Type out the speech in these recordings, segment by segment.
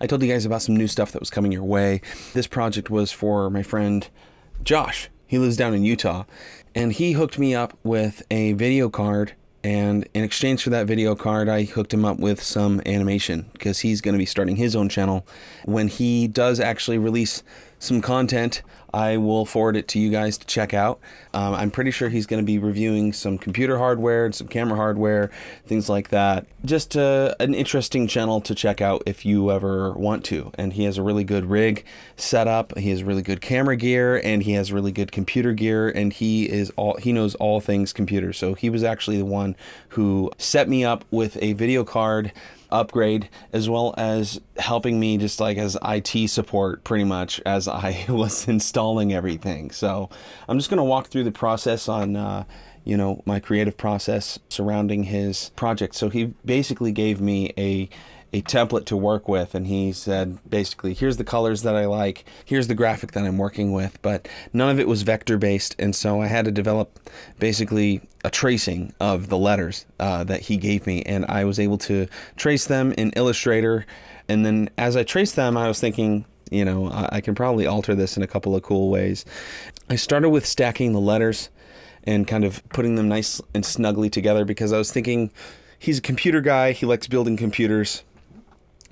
I told you guys about some new stuff that was coming your way. This project was for my friend Josh. He lives down in Utah, and he hooked me up with a video card. And in exchange for that video card, I hooked him up with some animation because he's going to be starting his own channel. When he does actually release some content. I will forward it to you guys to check out. Um, I'm pretty sure he's going to be reviewing some computer hardware and some camera hardware, things like that. Just uh, an interesting channel to check out if you ever want to. And he has a really good rig setup. He has really good camera gear and he has really good computer gear. And he is all he knows all things computer. So he was actually the one who set me up with a video card upgrade as well as helping me just like as IT support pretty much as I was installing everything. So I'm just going to walk through the process on uh, you know my creative process surrounding his project. So he basically gave me a a template to work with and he said basically here's the colors that I like. Here's the graphic that I'm working with. But none of it was vector based and so I had to develop basically a tracing of the letters uh, that he gave me and I was able to trace them in Illustrator. And then as I traced them I was thinking you know I, I can probably alter this in a couple of cool ways. I started with stacking the letters and kind of putting them nice and snugly together because I was thinking he's a computer guy. He likes building computers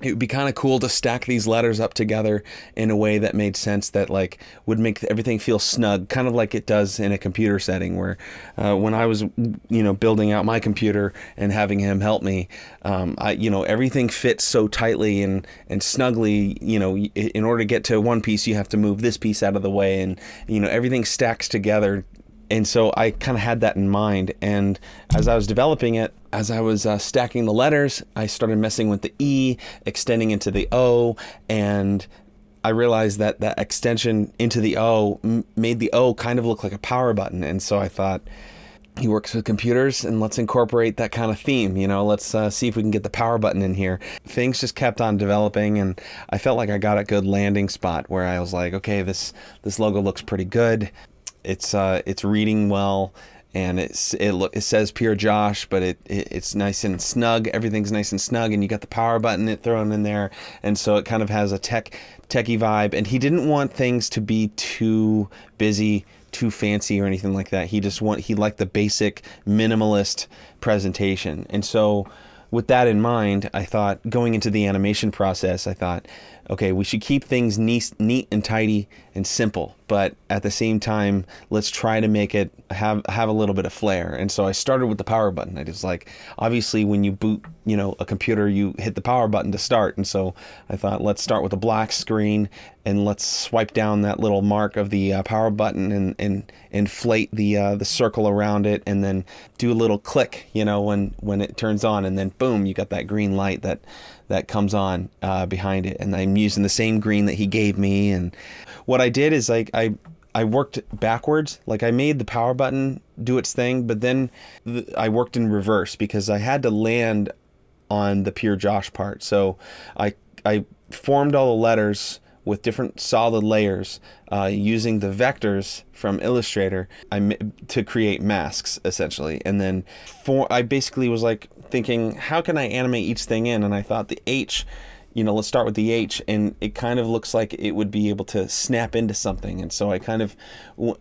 it would be kind of cool to stack these letters up together in a way that made sense that like would make everything feel snug kind of like it does in a computer setting where uh, when i was you know building out my computer and having him help me um, I, you know everything fits so tightly and and snugly you know in order to get to one piece you have to move this piece out of the way and you know everything stacks together and so I kind of had that in mind. And as I was developing it, as I was uh, stacking the letters, I started messing with the E, extending into the O, and I realized that that extension into the O made the O kind of look like a power button. And so I thought, he works with computers and let's incorporate that kind of theme you know let's uh, see if we can get the power button in here things just kept on developing and i felt like i got a good landing spot where i was like okay this this logo looks pretty good it's uh, it's reading well, and it's it look it says pure Josh, but it, it, it's nice and snug. Everything's nice and snug, and you got the power button it thrown in there, and so it kind of has a tech techie vibe. And he didn't want things to be too busy, too fancy, or anything like that. He just want he liked the basic minimalist presentation, and so with that in mind, I thought going into the animation process, I thought, okay, we should keep things neat, neat and tidy and simple, but at the same time, let's try to make it have have a little bit of flair. And so I started with the power button. I just like obviously when you boot, you know, a computer, you hit the power button to start. And so I thought let's start with a black screen and let's swipe down that little mark of the uh, power button and and inflate the uh, the circle around it, and then do a little click, you know, when when it turns on, and then boom, you got that green light that that comes on uh, behind it. And I'm using the same green that he gave me. And what I did is like I I worked backwards. Like I made the power button do its thing, but then I worked in reverse because I had to land on the pure Josh part. So I I formed all the letters with different solid layers uh, using the vectors from Illustrator I, to create masks essentially. And then for I basically was like thinking, how can I animate each thing in? And I thought the H you know, let's start with the H, and it kind of looks like it would be able to snap into something. And so I kind of,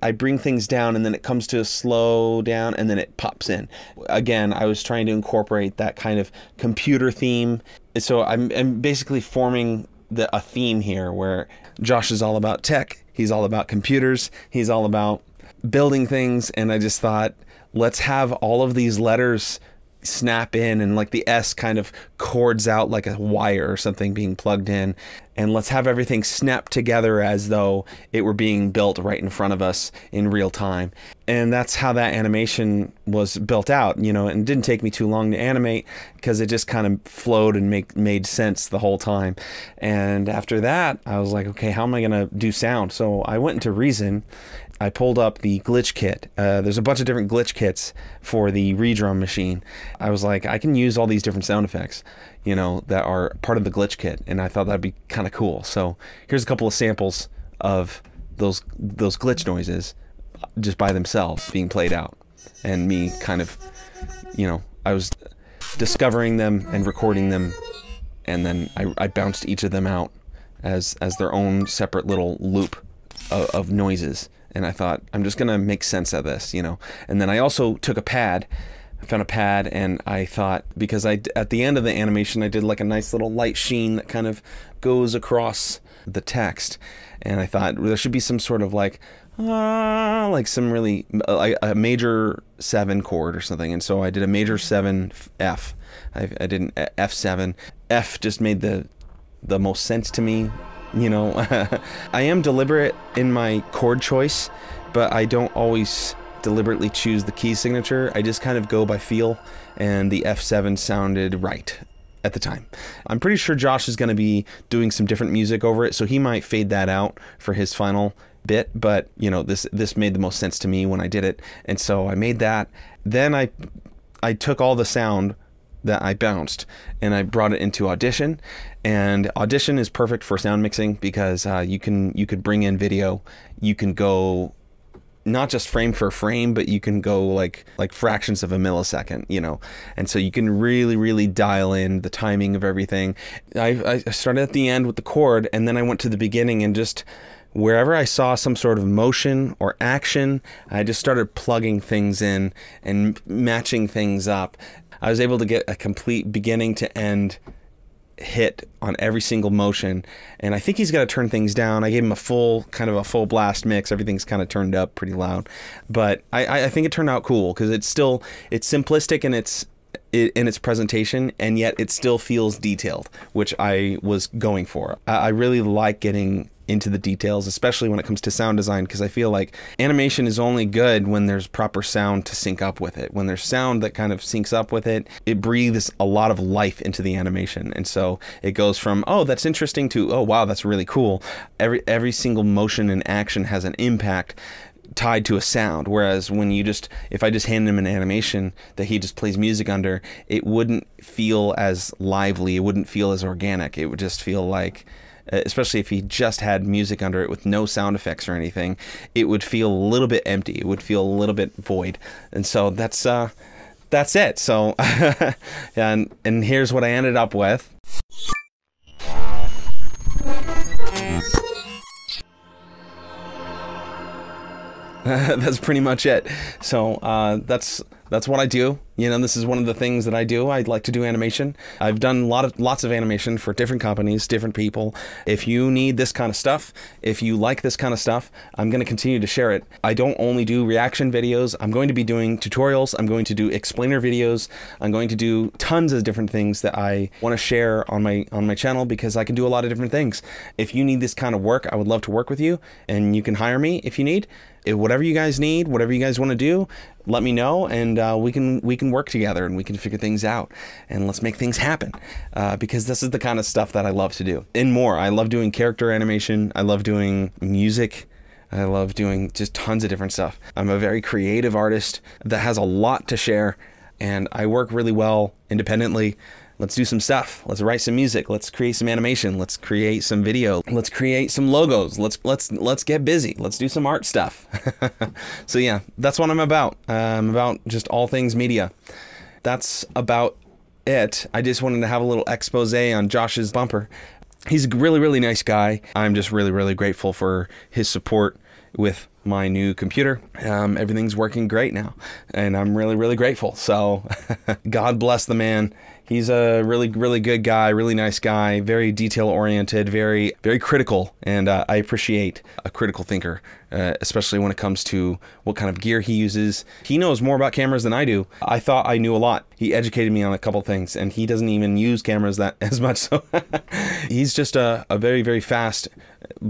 I bring things down, and then it comes to a slow down, and then it pops in. Again, I was trying to incorporate that kind of computer theme. So I'm, I'm basically forming the, a theme here where Josh is all about tech, he's all about computers, he's all about building things, and I just thought, let's have all of these letters snap in and like the S kind of cords out like a wire or something being plugged in and let's have everything snap together as though it were being built right in front of us in real time. And that's how that animation was built out, you know, and didn't take me too long to animate because it just kind of flowed and make, made sense the whole time. And after that, I was like, okay, how am I going to do sound? So I went into Reason I pulled up the glitch kit. Uh, there's a bunch of different glitch kits for the redrum machine. I was like, I can use all these different sound effects, you know, that are part of the glitch kit, and I thought that'd be kind of cool. So here's a couple of samples of those those glitch noises, just by themselves being played out, and me kind of, you know, I was discovering them and recording them and then I, I bounced each of them out as as their own separate little loop of, of noises. And I thought I'm just gonna make sense of this, you know. And then I also took a pad. I found a pad and I thought because I at the end of the animation I did like a nice little light sheen that kind of goes across the text and I thought there should be some sort of like uh, like some really like a major seven chord or something and so I did a major seven F I, I did an F7 F just made the the most sense to me you know I am deliberate in my chord choice but I don't always deliberately choose the key signature I just kind of go by feel and the F7 sounded right at the time. I'm pretty sure Josh is going to be doing some different music over it, so he might fade that out for his final bit, but you know, this this made the most sense to me when I did it. And so I made that. Then I I took all the sound that I bounced and I brought it into Audition. And Audition is perfect for sound mixing because uh, you can you could bring in video, you can go not just frame for frame, but you can go like like fractions of a millisecond, you know, and so you can really really dial in the timing of everything. I, I started at the end with the chord, and then I went to the beginning and just wherever I saw some sort of motion or action, I just started plugging things in and matching things up. I was able to get a complete beginning to end hit on every single motion and i think he's got to turn things down. I gave him a full kind of a full blast mix. Everything's kind of turned up pretty loud. But i, I think it turned out cool because it's still it's simplistic and its in its presentation and yet it still feels detailed which i was going for i really like getting into the details, especially when it comes to sound design, because I feel like animation is only good when there's proper sound to sync up with it. When there's sound that kind of syncs up with it, it breathes a lot of life into the animation. And so it goes from, oh, that's interesting to, oh, wow, that's really cool. Every, every single motion and action has an impact tied to a sound whereas when you just if i just hand him an animation that he just plays music under it wouldn't feel as lively it wouldn't feel as organic it would just feel like uh, especially if he just had music under it with no sound effects or anything, it would feel a little bit empty. It would feel a little bit void. And so that's uh, that's it. So and and here's what I ended up with. that's pretty much it. So uh, that's that's what I do. You know, this is one of the things that I do. I like to do animation. I've done lot of lots of animation for different companies, different people. If you need this kind of stuff, if you like this kind of stuff, I'm going to continue to share it. I don't only do reaction videos. I'm going to be doing tutorials. I'm going to do explainer videos. I'm going to do tons of different things that I want to share on my on my channel because I can do a lot of different things. If you need this kind of work, I would love to work with you and you can hire me if you need. Whatever you guys need, whatever you guys want to do, let me know and uh, we can we can work together and we can figure things out and let's make things happen. Uh, because this is the kind of stuff that I love to do. And more I love doing character animation I love doing music I love doing just tons of different stuff. I'm a very creative artist that has a lot to share and I work really well independently let's do some stuff. Let's write some music. Let's create some animation. Let's create some video. Let's create some logos. Let's let's let's get busy. Let's do some art stuff. so yeah, that's what I'm about. I'm about just all things media. That's about it. I just wanted to have a little expose on Josh's bumper. He's a really really nice guy. I'm just really really grateful for his support with my new computer. Um, everything's working great now, and I'm really, really grateful. So, God bless the man. He's a really, really good guy, really nice guy, very detail oriented, very, very critical, and uh, I appreciate a critical thinker, uh, especially when it comes to what kind of gear he uses. He knows more about cameras than I do. I thought I knew a lot. He educated me on a couple things, and he doesn't even use cameras that as much. So, he's just a, a very, very fast,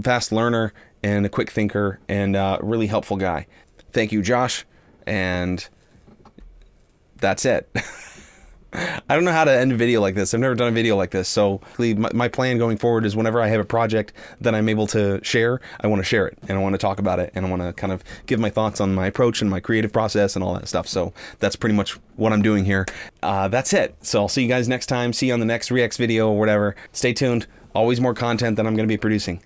fast learner and a quick thinker and really helpful guy. Thank you, Josh. And that's it. I don't know how to end a video like this. I've never done a video like this. So my, plan going forward is whenever I have a project that I'm able to share, I want to share it and I want to talk about it and I want to kind of give my thoughts on my approach and my creative process and all that stuff. So that's pretty much what I'm doing here. Uh, that's it. So I'll see you guys next time. See you on the next React video or whatever. Stay tuned. Always more content that I'm going to be producing.